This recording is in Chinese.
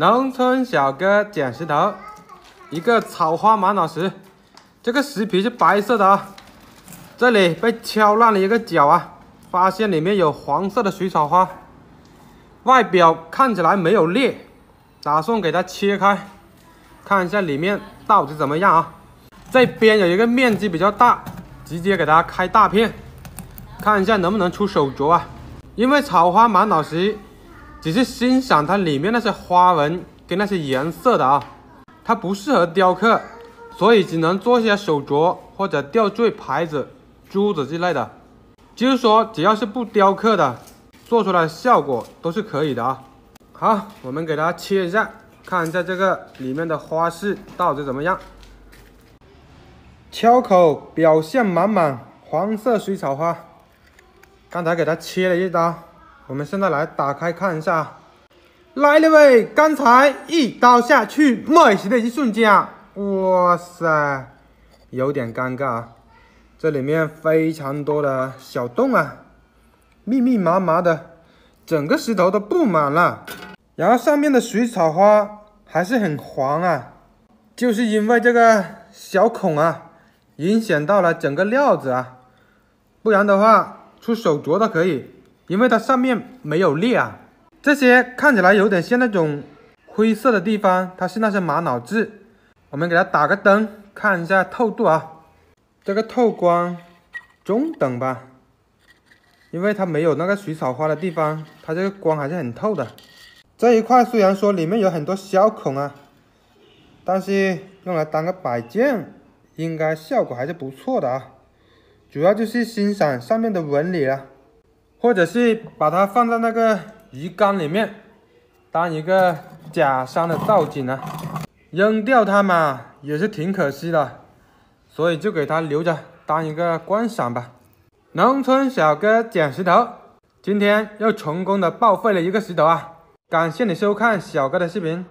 农村小哥捡石头，一个草花玛瑙石，这个石皮是白色的啊。这里被敲烂了一个角啊，发现里面有黄色的水草花，外表看起来没有裂，打算给它切开，看一下里面到底怎么样啊。这边有一个面积比较大，直接给它开大片，看一下能不能出手镯啊。因为草花玛瑙石。只是欣赏它里面那些花纹跟那些颜色的啊，它不适合雕刻，所以只能做些手镯或者吊坠、牌子、珠子之类的。就是说，只要是不雕刻的，做出来效果都是可以的啊。好，我们给它切一下，看一下这个里面的花式到底怎么样。敲口表现满满，黄色水草花，刚才给它切了一刀。我们现在来打开看一下，来了喂！刚才一刀下去，没事的一瞬间啊，哇塞，有点尴尬。这里面非常多的小洞啊，密密麻麻的，整个石头都布满了。然后上面的水草花还是很黄啊，就是因为这个小孔啊，影响到了整个料子啊，不然的话出手镯都可以。因为它上面没有裂啊，这些看起来有点像那种灰色的地方，它是那些玛瑙质。我们给它打个灯，看一下透度啊，这个透光中等吧，因为它没有那个水草花的地方，它这个光还是很透的。这一块虽然说里面有很多小孔啊，但是用来当个摆件，应该效果还是不错的啊。主要就是欣赏上面的纹理了。或者是把它放在那个鱼缸里面，当一个假山的造景呢？扔掉它嘛，也是挺可惜的，所以就给它留着当一个观赏吧。农村小哥捡石头，今天又成功的报废了一个石头啊！感谢你收看小哥的视频。